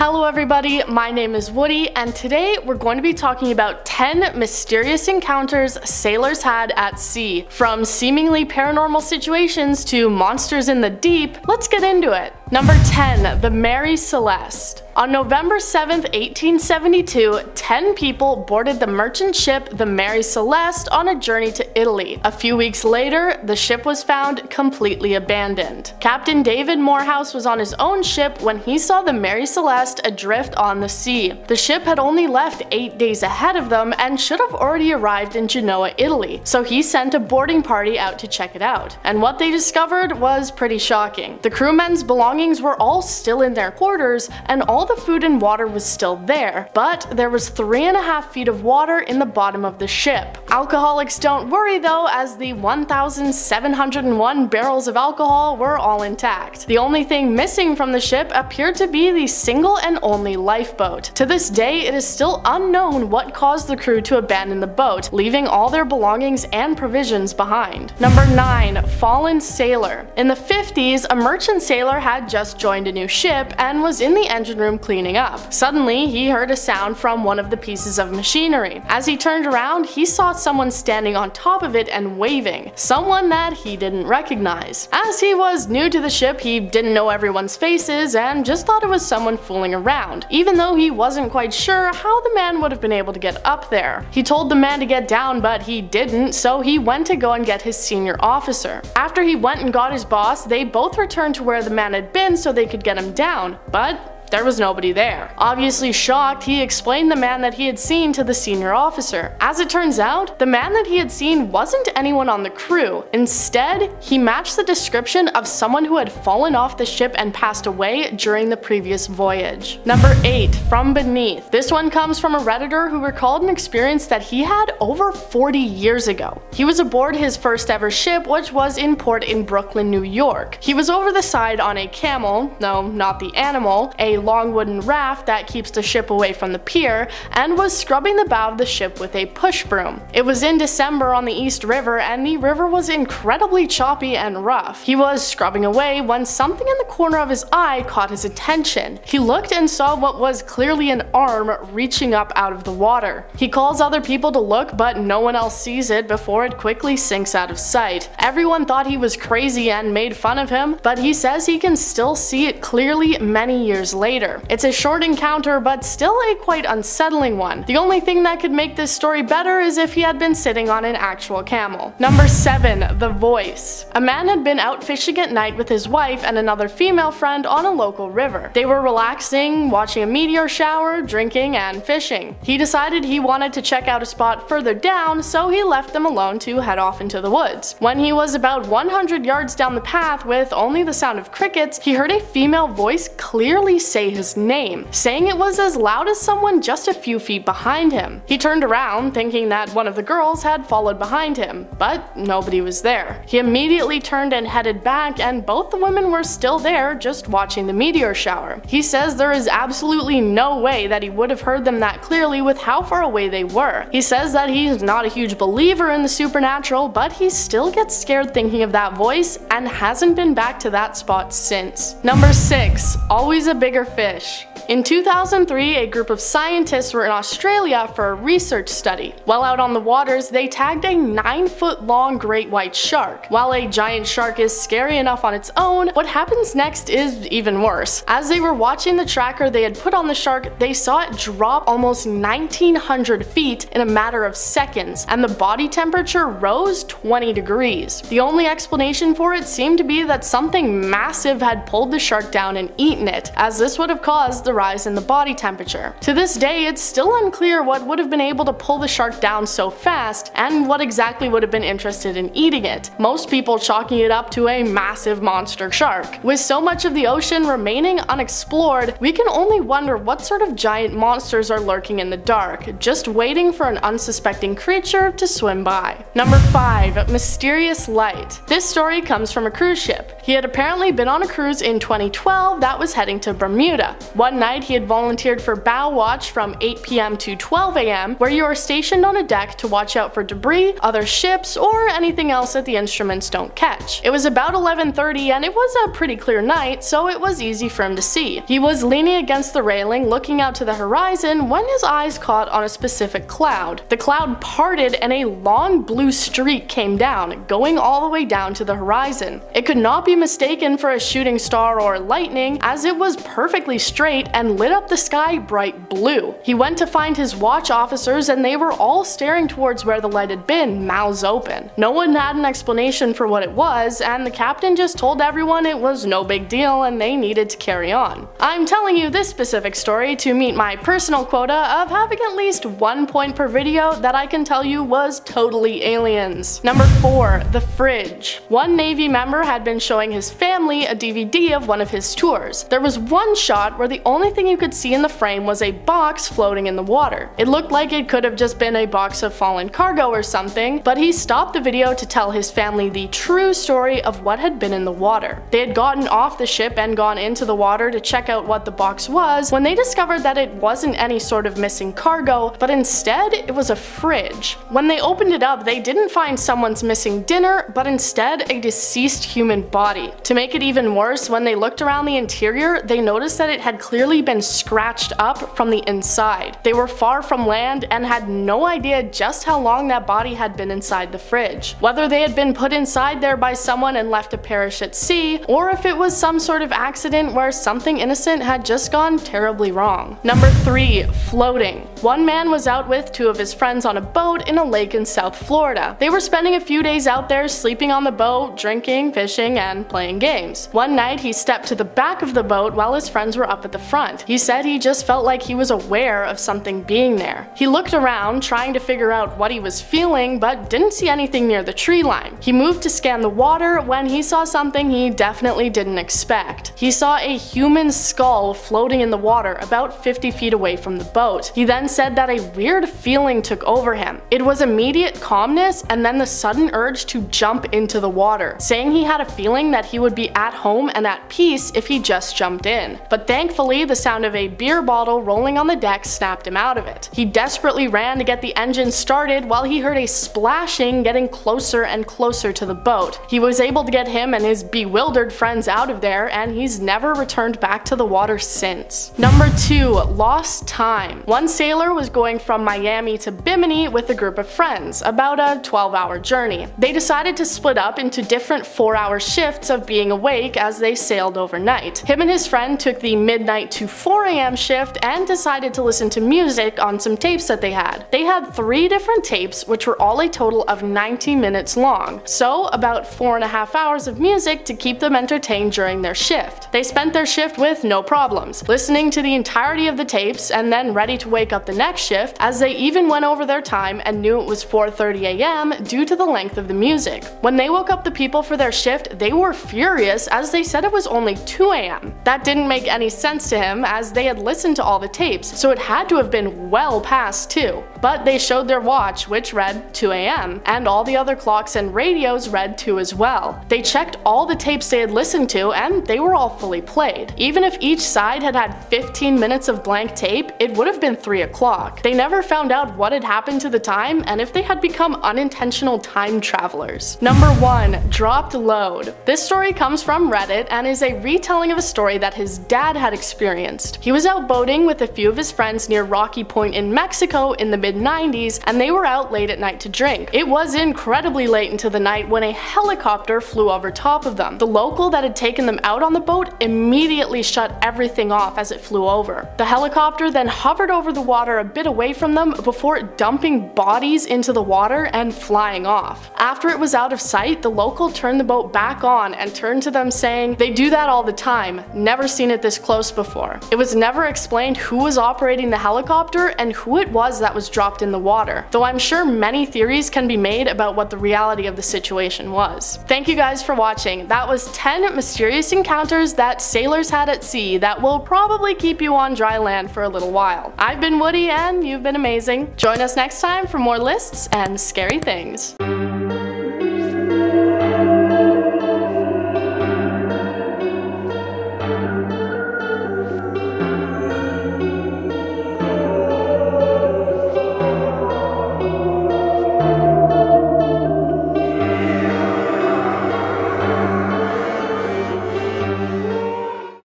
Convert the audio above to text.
Hello everybody, my name is Woody and today we're going to be talking about 10 mysterious encounters sailors had at sea. From seemingly paranormal situations to monsters in the deep, let's get into it. Number 10. The Mary Celeste on November 7, 1872, 10 people boarded the merchant ship the Mary Celeste on a journey to Italy. A few weeks later, the ship was found completely abandoned. Captain David Morehouse was on his own ship when he saw the Mary Celeste adrift on the sea. The ship had only left 8 days ahead of them and should have already arrived in Genoa, Italy, so he sent a boarding party out to check it out. And what they discovered was pretty shocking. The crewmen's belongings were all still in their quarters and all the food and water was still there, but there was three and a half feet of water in the bottom of the ship. Alcoholics don't worry though, as the 1,701 barrels of alcohol were all intact. The only thing missing from the ship appeared to be the single and only lifeboat. To this day, it is still unknown what caused the crew to abandon the boat, leaving all their belongings and provisions behind. Number 9. Fallen Sailor In the 50s, a merchant sailor had just joined a new ship and was in the engine room cleaning up. Suddenly, he heard a sound from one of the pieces of machinery. As he turned around, he saw someone standing on top of it and waving, someone that he didn't recognize. As he was new to the ship, he didn't know everyone's faces and just thought it was someone fooling around, even though he wasn't quite sure how the man would have been able to get up there. He told the man to get down, but he didn't, so he went to go and get his senior officer. After he went and got his boss, they both returned to where the man had been so they could get him down, but there was nobody there. Obviously shocked, he explained the man that he had seen to the senior officer. As it turns out, the man that he had seen wasn't anyone on the crew. Instead, he matched the description of someone who had fallen off the ship and passed away during the previous voyage. Number 8. From Beneath. This one comes from a redditor who recalled an experience that he had over 40 years ago. He was aboard his first ever ship which was in port in Brooklyn, New York. He was over the side on a camel, no not the animal, a long wooden raft that keeps the ship away from the pier, and was scrubbing the bow of the ship with a push broom. It was in December on the East River, and the river was incredibly choppy and rough. He was scrubbing away when something in the corner of his eye caught his attention. He looked and saw what was clearly an arm reaching up out of the water. He calls other people to look, but no one else sees it before it quickly sinks out of sight. Everyone thought he was crazy and made fun of him, but he says he can still see it clearly many years later later. It's a short encounter, but still a quite unsettling one. The only thing that could make this story better is if he had been sitting on an actual camel. Number 7. The Voice A man had been out fishing at night with his wife and another female friend on a local river. They were relaxing, watching a meteor shower, drinking, and fishing. He decided he wanted to check out a spot further down, so he left them alone to head off into the woods. When he was about 100 yards down the path with only the sound of crickets, he heard a female voice clearly say say his name, saying it was as loud as someone just a few feet behind him. He turned around thinking that one of the girls had followed behind him, but nobody was there. He immediately turned and headed back and both the women were still there just watching the meteor shower. He says there is absolutely no way that he would have heard them that clearly with how far away they were. He says that he's not a huge believer in the supernatural, but he still gets scared thinking of that voice and hasn't been back to that spot since. Number 6. Always a bigger fish. In 2003, a group of scientists were in Australia for a research study. While out on the waters, they tagged a 9 foot long great white shark. While a giant shark is scary enough on its own, what happens next is even worse. As they were watching the tracker they had put on the shark, they saw it drop almost 1900 feet in a matter of seconds, and the body temperature rose 20 degrees. The only explanation for it seemed to be that something massive had pulled the shark down and eaten it, as this would have caused the rise in the body temperature. To this day, it's still unclear what would have been able to pull the shark down so fast, and what exactly would have been interested in eating it, most people chalking it up to a massive monster shark. With so much of the ocean remaining unexplored, we can only wonder what sort of giant monsters are lurking in the dark, just waiting for an unsuspecting creature to swim by. Number 5. Mysterious Light This story comes from a cruise ship. He had apparently been on a cruise in 2012 that was heading to Bermuda. One night night, he had volunteered for bow watch from 8 p.m. to 12 a.m., where you are stationed on a deck to watch out for debris, other ships, or anything else that the instruments don't catch. It was about 11.30 and it was a pretty clear night, so it was easy for him to see. He was leaning against the railing, looking out to the horizon, when his eyes caught on a specific cloud. The cloud parted and a long blue streak came down, going all the way down to the horizon. It could not be mistaken for a shooting star or lightning, as it was perfectly straight and lit up the sky bright blue. He went to find his watch officers and they were all staring towards where the light had been, mouths open. No one had an explanation for what it was, and the captain just told everyone it was no big deal and they needed to carry on. I'm telling you this specific story to meet my personal quota of having at least one point per video that I can tell you was totally aliens. Number 4. The Fridge One Navy member had been showing his family a DVD of one of his tours. There was one shot where the only thing you could see in the frame was a box floating in the water. It looked like it could have just been a box of fallen cargo or something, but he stopped the video to tell his family the true story of what had been in the water. They had gotten off the ship and gone into the water to check out what the box was when they discovered that it wasn't any sort of missing cargo, but instead it was a fridge. When they opened it up, they didn't find someone's missing dinner, but instead a deceased human body. To make it even worse, when they looked around the interior, they noticed that it had clearly been scratched up from the inside. They were far from land and had no idea just how long that body had been inside the fridge. Whether they had been put inside there by someone and left to perish at sea, or if it was some sort of accident where something innocent had just gone terribly wrong. Number 3. Floating. One man was out with two of his friends on a boat in a lake in South Florida. They were spending a few days out there sleeping on the boat, drinking, fishing, and playing games. One night he stepped to the back of the boat while his friends were up at the front. He said he just felt like he was aware of something being there. He looked around, trying to figure out what he was feeling, but didn't see anything near the tree line. He moved to scan the water when he saw something he definitely didn't expect. He saw a human skull floating in the water about 50 feet away from the boat. He then said that a weird feeling took over him. It was immediate calmness and then the sudden urge to jump into the water, saying he had a feeling that he would be at home and at peace if he just jumped in. But thankfully, the sound of a beer bottle rolling on the deck snapped him out of it. He desperately ran to get the engine started while he heard a splashing getting closer and closer to the boat. He was able to get him and his bewildered friends out of there and he's never returned back to the water since. Number 2. Lost Time One sailor was going from Miami to Bimini with a group of friends, about a 12 hour journey. They decided to split up into different 4 hour shifts of being awake as they sailed overnight. Him and his friend took the midnight to 4 a.m. shift and decided to listen to music on some tapes that they had. They had three different tapes which were all a total of 90 minutes long, so about four and a half hours of music to keep them entertained during their shift. They spent their shift with no problems, listening to the entirety of the tapes and then ready to wake up the next shift as they even went over their time and knew it was 4.30 a.m. due to the length of the music. When they woke up the people for their shift, they were furious as they said it was only 2 a.m. That didn't make any sense to him as they had listened to all the tapes, so it had to have been well past 2. But they showed their watch, which read 2 a.m., and all the other clocks and radios read 2 as well. They checked all the tapes they had listened to, and they were all fully played. Even if each side had had 15 minutes of blank tape, it would have been 3 o'clock. They never found out what had happened to the time and if they had become unintentional time travelers. Number 1. Dropped Load This story comes from Reddit and is a retelling of a story that his dad had experienced. He was out boating with a few of his friends near Rocky Point in Mexico in the mid 90s and they were out late at night to drink. It was incredibly late into the night when a helicopter flew over top of them. The local that had taken them out on the boat immediately shut everything off as it flew over. The helicopter then hovered over the water a bit away from them before dumping bodies into the water and flying off. After it was out of sight, the local turned the boat back on and turned to them saying, they do that all the time, never seen it this close before. It was never explained who was operating the helicopter and who it was that was dropped in the water, though I'm sure many theories can be made about what the reality of the situation was. Thank you guys for watching. That was 10 mysterious encounters that sailors had at sea that will probably keep you on dry land for a little while. I've been Woody and you've been amazing. Join us next time for more lists and scary things.